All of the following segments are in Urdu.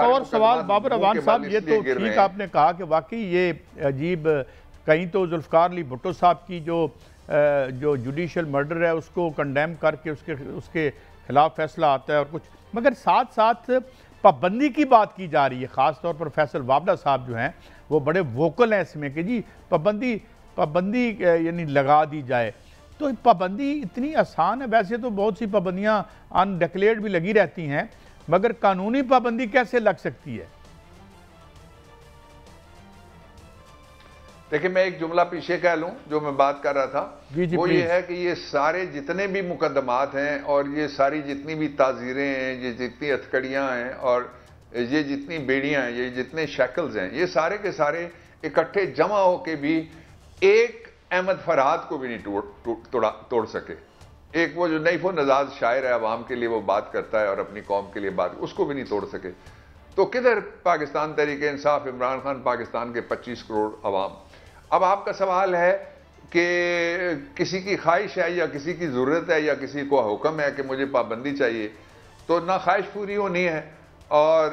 اور سوال بابر روان صاحب یہ تو ٹھیک آپ نے کہا کہ واقعی یہ عجیب کہیں تو ذوالفقار علی بھٹو صاحب کی جو جو جوڈیشل مرڈر ہے اس کو کنڈیم کر کے اس کے اس کے خلاف فیصلہ آتا ہے اور کچھ۔ مگر ساتھ ساتھ پابندی کی بات کی جا رہی ہے خاص طور پر فیصل وابڈہ صاحب جو ہیں وہ بڑے ووکل ہیں اس میں کہ جی پابندی پابندی یعنی لگا دی جائے۔ تو پابندی اتنی آسان ہے ویسے تو بہت سی پابندیاں ان ڈیکلیئرڈ بھی لگی رہتی ہیں مگر قانونی پابندی کیسے لگ سکتی ہے؟ دیکھیں میں ایک جملہ پیچھے کہہ لوں جو میں بات کر رہا تھا۔ جی جی وہ یہ ہے کہ یہ سارے جتنے بھی مقدمات ہیں اور یہ ساری جتنی بھی تعزیریں ہیں یہ جتنی اتکڑیاں ہیں اور یہ جتنی بیڑیاں ہیں یہ جتنے شیکلز ہیں یہ سارے کے سارے اکٹھے جمع ہو کے بھی ایک احمد فرحاد کو بھی نہیں توڑ سکے۔ ایک وہ جو نئی و نزاز شاعر ہے عوام کے لیے وہ بات کرتا ہے اور اپنی قوم کے لیے بات، اس کو بھی نہیں توڑ سکے۔ تو کدھر پاکستان تحریک انصاف عمران خان، پاکستان کے پچیس کروڑ عوام؟ اب آپ کا سوال ہے کہ کسی کی خواہش ہے یا کسی کی ضرورت ہے یا کسی کو حکم ہے کہ مجھے پابندی چاہیے، تو نہ خواہش پوری ہونی ہے۔ اور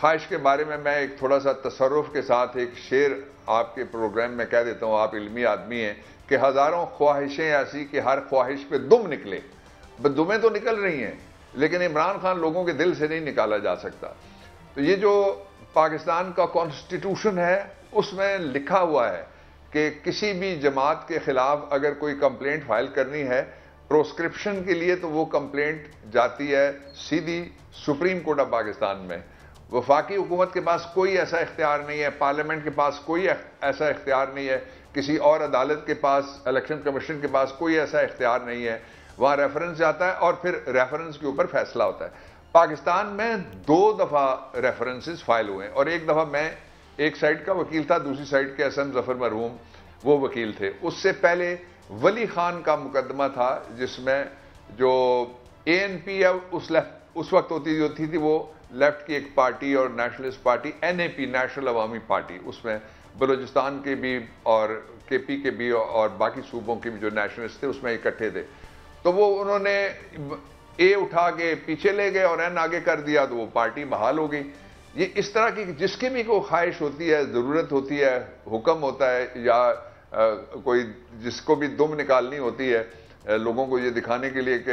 خواہش کے بارے میں میں ایک تھوڑا سا تصرف کے ساتھ ایک شعر آپ کے پروگرام میں کہہ دیتا ہوں، آپ علمی آدمی ہیں، کہ ہزاروں خواہشیں ایسی کہ ہر خواہش پہ دم نکلے۔ دمیں تو نکل رہی ہیں، لیکن عمران خان لوگوں کے دل سے نہیں نکالا جا سکتا۔ تو یہ جو پاکستان کا کانسٹیٹیوشن ہے، اس میں لکھا ہوا ہے کہ کسی بھی جماعت کے خلاف اگر کوئی کمپلینٹ فائل کرنی ہے پروسکرپشن کے لیے تو وہ کمپلینٹ جاتی ہے سیدھی سپریم کورٹ آف پاکستان میں۔ وفاقی حکومت کے پاس کوئی ایسا اختیار نہیں ہے، پارلیمنٹ کے پاس کوئی ایسا اختیار نہیں ہے، کسی اور عدالت کے پاس، الیکشن کمیشن کے پاس کوئی ایسا اختیار نہیں ہے۔ وہاں ریفرنس جاتا ہے اور پھر ریفرنس کے اوپر فیصلہ ہوتا ہے۔ پاکستان میں دو دفعہ ریفرنسز فائل ہوئے ہیں اور ایک دفعہ میں ایک سائٹ کا وکیل تھا، دوسری سائٹ کے ایم ظفر مرحوم، وہ وکیل تھے۔ اس سے پہلے ولی خان کا مقدمہ تھا جس میں جو اے این پی ہے، اس وقت ہوتی ہوتی تھی وہ لیفٹ کی ایک پارٹی اور nationalist party, N A P national Awami party اس میں بلوچستان کے بھی اور کے پی کے بھی اور باقی صوبوں کے بھی جو نیشنلسٹ تھے، اس میں اکٹھے تھے۔ تو وہ انہوں نے اے اٹھا کے پیچھے لے گئے اور این آگے کر دیا تو وہ پارٹی بحال ہو گئی۔ یہ اس طرح کی جس کی بھی کوئی خواہش ہوتی ہے، ضرورت ہوتی ہے، حکم ہوتا ہے یا کوئی جس کو بھی دم نکالنی ہوتی ہے لوگوں کو یہ دکھانے کے لیے کہ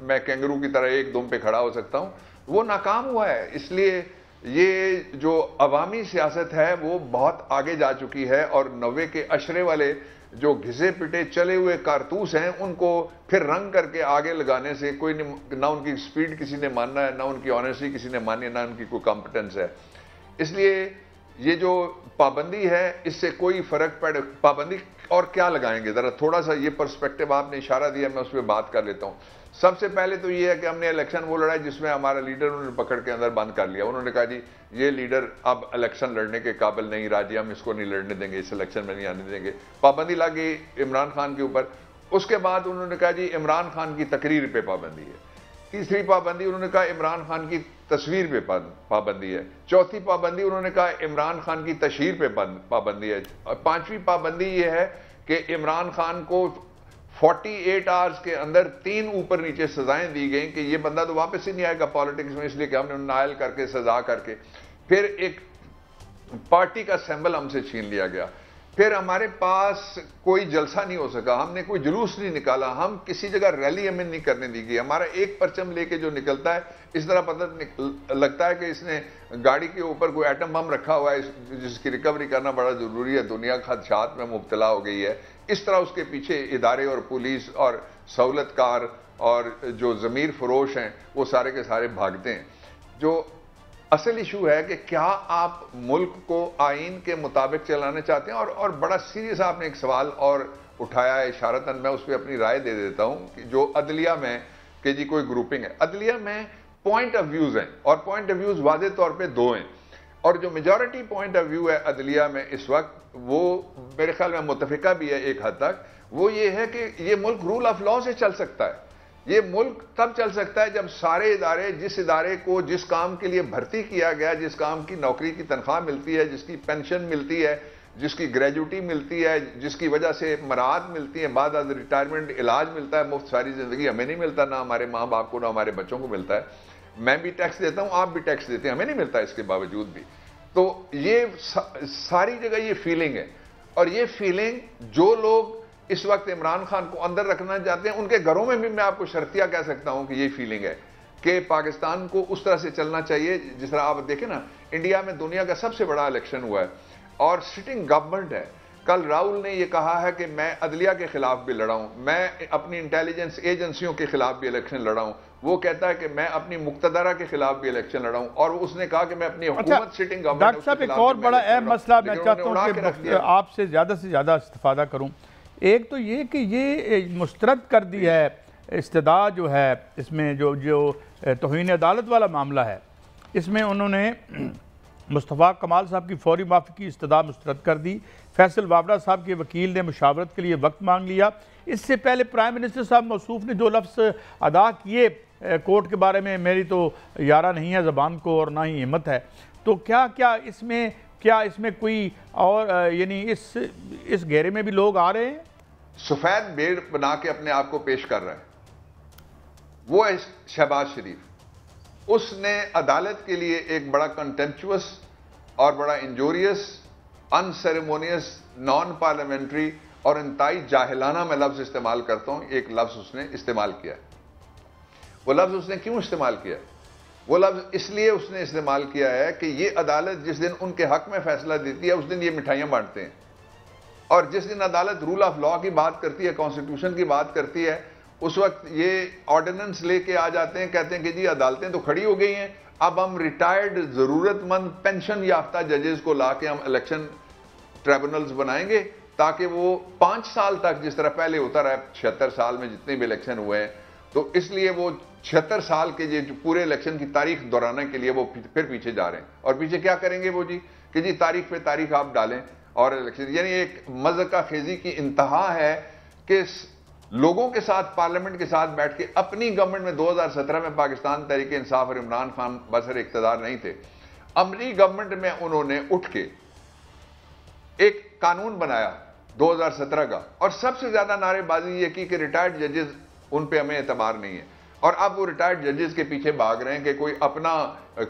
میں کینگرو کی طرح ایک دم پہ کھڑا ہو سکتا ہوں، وہ ناکام ہوا ہے۔ اس لیے یہ جو عوامی سیاست ہے، وہ بہت آگے جا چکی ہے اور نوے کے اشرے والے جو گھسے پٹے چلے ہوئے کارتوس ہیں، ان کو پھر رنگ کر کے آگے لگانے سے کوئی نہ ان کی سپیڈ کسی نے ماننا ہے، نہ ان کی آنیسٹی کسی نے مانی نہ ان کی کوئی کمپٹنس ہے۔ اس لیے یہ جو پابندی ہے، اس سے کوئی فرق پڑ، پابندی اور کیا لگائیں گے؟ ذرا تھوڑا سا یہ پرسپیکٹو آپ نے اشارہ دیا، میں اس پہ بات کر لیتا ہوں۔ سب سے پہلے تو یہ ہے کہ ہم نے الیکشن وہ لڑا جس میں ہمارا لیڈر انہوں نے پکڑ کے اندر بند کر لیا۔ انہوں نے کہا جی یہ لیڈر اب الیکشن لڑنے کے قابل نہیں، راجی ہم اس کو نہیں لڑنے دیں گے، اس الیکشن میں نہیں آنے دیں گے۔ پابندی لگی عمران خان کے اوپر۔ اس کے بعد انہوں نے کہا جی عمران خان کی تقریر پہ پابندی ہے۔ تیسری پابندی انہوں نے کہا عمران خان کی تصویر پہ پابندی ہے۔ چوتھی پابندی انہوں نے کہا عمران خان کی تشہیر پہ پابندی ہے۔ اور پانچویں پابندی یہ ہے کہ عمران خان کو فورٹی ایٹ آرز کے اندر تین اوپر نیچے سزائیں دی گئیں کہ یہ بندہ تو واپس ہی نہیں آئے گا پالیٹکس میں، اس لیے کہ ہم نے نائل کر کے، سزا کر کے۔ پھر ایک پارٹی کا سیمبل ہم سے چھین لیا گیا۔ پھر ہمارے پاس کوئی جلسہ نہیں ہو سکا، ہم نے کوئی جلوس نہیں نکالا، ہم کسی جگہ ریلی ہمیں نہیں کرنے دی گئی۔ ہمارا ایک پرچم لے کے جو نکلتا ہے، اس طرح پتہ لگتا ہے کہ اس نے گاڑی کے اوپر کوئی ایٹم بم رکھا ہوا ہے جس کی ریکوری کرنا بڑا ضروری ہے۔ دنیا خدشات میں مبتلا ہو گئی ہے۔ اس طرح اس کے پیچھے ادارے اور پولیس اور سہولت کار اور جو ضمیر فروش ہیں، وہ سارے کے سارے بھاگتے ہیں۔ جو اصل ایشو ہے کہ کیا آپ ملک کو آئین کے مطابق چلانے چاہتے ہیں؟ اور اور بڑا سیریس آپ نے ایک سوال اور اٹھایا ہے اشارتاً، میں اس پہ اپنی رائے دے دیتا ہوں کہ جو عدلیہ میں، کہ جی کوئی گروپنگ ہے۔ عدلیہ میں پوائنٹ آف ویوز ہیں اور پوائنٹ آف ویوز واضح طور پہ دو ہیں۔ اور جو میجورٹی پوائنٹ آف ویو ہے عدلیہ میں اس وقت، وہ میرے خیال میں متفقہ بھی ہے ایک حد تک۔ وہ یہ ہے کہ یہ ملک رول آف لا سے چل سکتا ہے۔ یہ ملک تب چل سکتا ہے جب سارے ادارے جس ادارے کو جس کام کے لیے بھرتی کیا گیا، جس کام کی نوکری کی تنخواہ ملتی ہے، جس کی پینشن ملتی ہے، جس کی گریجوٹی ملتی ہے، جس کی وجہ سے مراحت ملتی ہے، بعد از ریٹائرمنٹ علاج ملتا ہے، مفت ساری زندگی ہمیں نہیں ملتا، نہ ہمارے ماں باپ کو، نہ ہمارے بچوں کو ملتا ہے۔ میں بھی ٹیکس دیتا ہوں، آپ بھی ٹیکس دیتے ہیں، ہمیں نہیں ملتا اس کے باوجود بھی۔ تو یہ ساری جگہ یہ فیلنگ ہے۔ اور یہ فیلنگ جو لوگ اس وقت عمران خان کو اندر رکھنا چاہتے ہیں۔ ان کے گھروں میں بھی میں آپ کو شرطیہ کہہ سکتا ہوں کہ یہ فیلنگ ہے کہ پاکستان کو اس طرح سے چلنا چاہیے۔ جس طرح آپ دیکھیں نا انڈیا میں دنیا کا سب سے بڑا الیکشن ہوا ہے اور سٹنگ گورنمنٹ ہے۔ کل راہل نے یہ کہا ہے کہ میں عدلیہ کے خلاف بھی لڑا ہوں۔ میں اپنی انٹیلیجنس ایجنسیوں کے خلاف بھی الیکشن لڑا ہوں۔ وہ کہتا ہے کہ میں اپنی مقتدرہ کے خلاف بھی الیکشن لڑا ہوں۔ اور اس نے کہا کہ میں اپنی اچھا، حکومت سٹنگ گورنمنٹ ڈاکٹر صاحب ایک اور بڑا اہم مسئلہ میں چاہتا ہوں کہ آپ سے زیادہ سے زیادہ استفادہ کروں۔ ایک تو یہ کہ یہ مسترد کر دی ہے، استدعا جو ہے، اس میں جو جو توہین عدالت والا معاملہ ہے، اس میں انہوں نے مصطفیٰ کمال صاحب کی فوری معافی کی استدعا مسترد کر دی۔ فیصل وابڑا صاحب کے وکیل نے مشاورت کے لیے وقت مانگ لیا۔ اس سے پہلے پرائم منسٹر صاحب موصوف نے جو لفظ ادا کیے کورٹ کے بارے میں، میری تو یارہ نہیں ہے زبان کو اور نہ ہی ہمت ہے۔ تو کیا کیا اس میں کیا اس میں کوئی اور یعنی اس اس گھیرے میں بھی لوگ آ رہے ہیں؟ سفید بیڑ بنا کے اپنے آپ کو پیش کر رہے ہیں۔ وہ ہے شہباز شریف۔ اس نے عدالت کے لیے ایک بڑا کنٹینچوس اور بڑا injurious unceremonious non parliamentary اور انتہائی جاہلانہ میں لفظ استعمال کرتا ہوں۔ ایک لفظ اس نے استعمال کیا وہ لفظ اس نے کیوں استعمال کیا وہ لفظ اس لیے اس نے استعمال کیا ہے کہ یہ عدالت جس دن ان کے حق میں فیصلہ دیتی ہے، اس دن یہ مٹھائیاں بانٹتے ہیں۔ اور جس دن عدالت رول آف لا کی بات کرتی ہے کانسٹیٹیوشن کی بات کرتی ہے، اس وقت یہ آرڈیننس لے کے آ جاتے ہیں، کہتے ہیں کہ جی عدالتیں تو کھڑی ہو گئی ہیں، اب ہم ریٹائرڈ ضرورت مند پینشن یافتہ ججز کو لا کے ہم الیکشن ٹریبونلز بنائیں گے تاکہ وہ پانچ سال تک جس طرح پہلے ہوتا رہا، چھہتر سال میں جتنے بھی الیکشن ہوئے ہیں تو اس لیے وہ چھہتر سال کے جو پورے الیکشن کی تاریخ دہرانے کے لیے وہ پھر پیچھے جا رہے ہیں۔ اور پیچھے کیا کریں گے وہ جی؟ کہ جی تاریخ پہ تاریخ آپ ڈالیں اور الیکشن یعنی ایک مذکہ خیزی کی انتہا ہے کہ لوگوں کے ساتھ، پارلیمنٹ کے ساتھ بیٹھ کے اپنی گورنمنٹ میں دو ہزار سترہ میں پاکستان تحریک انصاف اور عمران خان بسر اقتدار نہیں تھے۔ امری گورنمنٹ میں انہوں نے اٹھ کے ایک قانون بنایا دو ہزار سترہ کا۔ اور سب سے زیادہ نعرے بازی یہ کی کہ ریٹائرڈ ججز ان پہ ہمیں اعتبار نہیں ہے۔ اور اب وہ ریٹائرڈ ججز کے پیچھے بھاگ رہے ہیں کہ کوئی اپنا،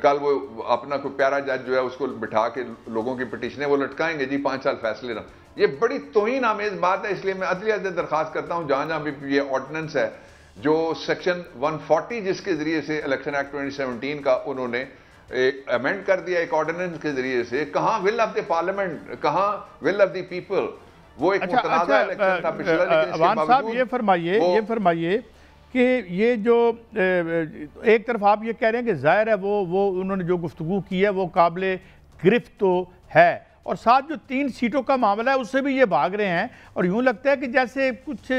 کل وہ اپنا کوئی پیارا جج جو ہے اس کو بٹھا کے لوگوں کی پٹیشنیں وہ لٹکائیں گے۔ جی پانچ سال فیصلے نہ یہ بڑی توہین آمیز بات ہے، اس لیے میں عدلیہ سے درخواست کرتا ہوں۔ جہاں جہاں بھی یہ آرڈیننس ہے، جو سیکشن 140 جس کے ذریعے سے الیکشن ایکٹ 2017 کا انہوں نے امینڈ کر دیا، ایک آرڈیننس کے ذریعے سے، کہاں ول آف دی پارلیمنٹ کہاں ول آف دی پیپل وہ ایک اچھا، متنازع الیکشن اچھا، تھا پچھلا لیکن صاحب یہ فرمائیے یہ فرمائیے کہ یہ جو ایک طرف آپ یہ کہہ رہے ہیں کہ ظاہر ہے وہ وہ انہوں نے جو گفتگو کی ہے وہ قابل گرفت تو ہے۔ اور ساتھ جو تین سیٹوں کا معاملہ ہے اس سے بھی یہ بھاگ رہے ہیں۔ اور یوں لگتا ہے کہ جیسے کچھ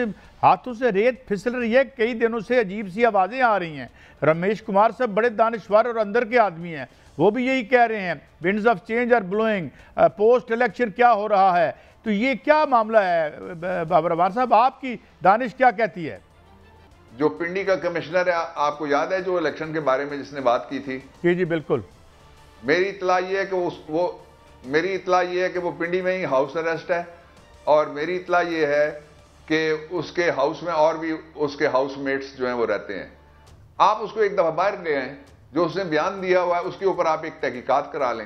ہاتھوں سے ریت پھسل رہی ہے کئی دنوں سے عجیب سی آوازیں آ رہی ہیں۔ رمیش کمار صاحب بڑے دانشور اور اندر کے آدمی ہیں۔ وہ بھی یہی کہہ رہے ہیں winds of change are blowing post election کیا ہو رہا ہے؟ تو یہ کیا معاملہ ہے؟ بابر عبار صاحب آپ کی دانش کیا کہتی ہے؟ جو پنڈی کا کمشنر ہے آپ کو یاد ہے جو الیکشن کے بارے میں جس نے بات کی تھی؟ جی جی بالکل۔ میری اطلاع یہ ہے کہ وہ میری اطلاع یہ ہے کہ وہ پنڈی میں ہی ہاؤس اریسٹ ہے اور میری اطلاع یہ ہے کہ اس کے ہاؤس میں اور بھی اس کے ہاؤس میٹس جو ہیں وہ رہتے ہیں۔ آپ اس کو ایک دفعہ باہر لے آئیں، جو اس نے بیان دیا ہوا ہے، اس کے اوپر آپ ایک تحقیقات کرا لیں۔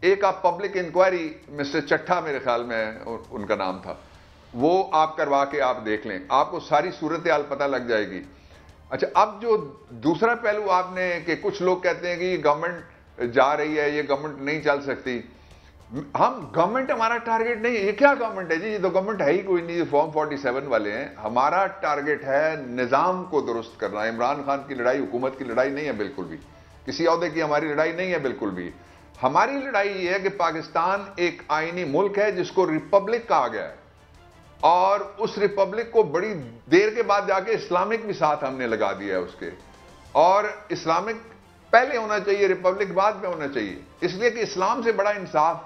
ایک آپ پبلک انکوائری مسٹر چٹھا میرے خیال میں ان کا نام تھا۔ وہ آپ کروا کے آپ دیکھ لیں۔ آپ کو ساری صورتحال پتہ لگ جائے گی۔ اچھا اب جو دوسرا پہلو آپ نے کہ کچھ لوگ کہتے ہیں کہ یہ گورنمنٹ جا رہی ہے، یہ گورنمنٹ نہیں چل سکتی۔ ہم گورنمنٹ ہمارا ٹارگیٹ نہیں ہے یہ کیا گورنمنٹ ہے؟ جی یہ تو گورنمنٹ ہے ہی کوئی نہیں فارم فورٹی سیون والے ہیں۔ ہمارا ٹارگیٹ ہے نظام کو درست کرنا۔ عمران خان کی لڑائی، حکومت کی لڑائی نہیں ہے بالکل بھی۔ کسی عہدے کی ہماری لڑائی نہیں ہے بالکل بھی۔ ہماری لڑائی یہ ہے کہ پاکستان ایک آئینی ملک ہے جس کو ریپبلک کہا گیا ہے۔ اور اس ریپبلک کو بڑی دیر کے بعد جا کے اسلامک بھی ساتھ ہم نے لگا دیا ہے اس کے۔ اور اسلامک پہلے ہونا چاہیے ریپبلک بعد میں ہونا چاہیے۔ اس لیے کہ اسلام سے بڑا انصاف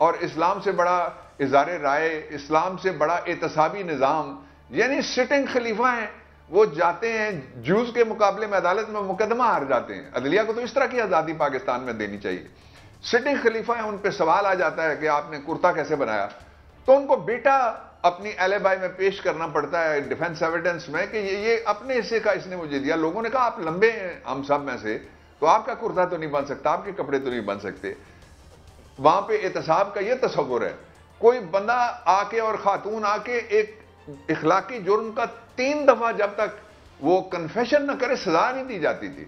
اور اسلام سے بڑا اظہار رائے، اسلام سے بڑا احتسابی نظام یعنی سٹنگ خلیفہ ہیں، وہ جاتے ہیں، جوز کے مقابلے میں، عدالت میں مقدمہ ہار جاتے ہیں۔ عدلیہ کو تو اس طرح کی آزادی پاکستان میں دینی چاہیے۔ سٹنگ خلیفہ ہیں، ان پہ سوال آ جاتا ہے کہ آپ نے کرتا کیسے بنایا؟ تو ان کو بیٹا اپنی ایل بائی میں پیش کرنا پڑتا ہے ڈیفنس ایویڈنس میں کہ یہ اپنے حصے کا اس نے مجھے دیا۔ لوگوں نے کہا، آپ لمبے ہیں ہم سب میں سے، تو آپ کا کرتا تو نہیں بن سکتا، آپ کے کپڑے تو نہیں بن سکتے۔ وہاں پہ احتساب کا یہ تصور ہے، کوئی بندہ آ کے اور خاتون آ کے ایک اخلاقی جرم کا تین دفعہ جب تک وہ کنفیشن نہ کرے، سزا نہیں دی جاتی تھی۔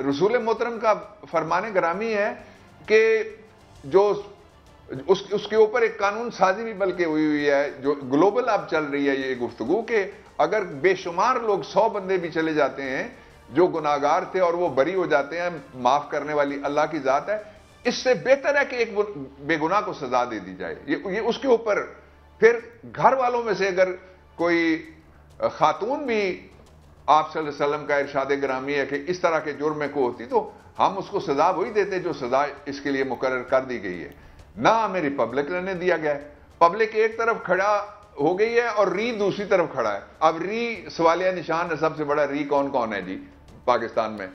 رسول محترم کا فرمان گرامی ہے کہ جو اس اس کے اوپر ایک قانون سازی بھی بلکہ ہوئی ہوئی ہے، جو گلوبل اب چل رہی ہے یہ گفتگو کہ اگر بے شمار لوگ سو بندے بھی چلے جاتے ہیں جو گناہگار تھے اور وہ بری ہو جاتے ہیں، معاف کرنے والی اللہ کی ذات ہے اس سے بہتر ہے کہ ایک بے گناہ کو سزا دے دی جائے۔ یہ اس کے اوپر پھر گھر والوں میں سے اگر کوئی خاتون بھی آپ صلی اللہ علیہ وسلم کا ارشاد گرامی ہے کہ اس طرح کے جرم کو ہوتی، تو ہم اس کو سزا وہی دیتے جو سزا اس کے لیے مقرر کر دی گئی ہے۔ نہ ہمیں ریپبلک لینے دیا گیا ہے۔ پبلک ایک طرف کھڑا ہو گئی ہے اور ری دوسری طرف کھڑا ہے۔ اب ری سوالیہ نشان ہے سب سے بڑا ری کون کون ہے جی؟ پاکستان میں۔